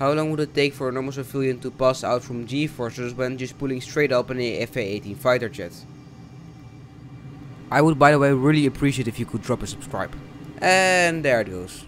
How long would it take for a normal civilian to pass out from G-forces when just pulling straight up in a FA-18 fighter jet? I would by the way really appreciate if you could drop a subscribe. And there it goes.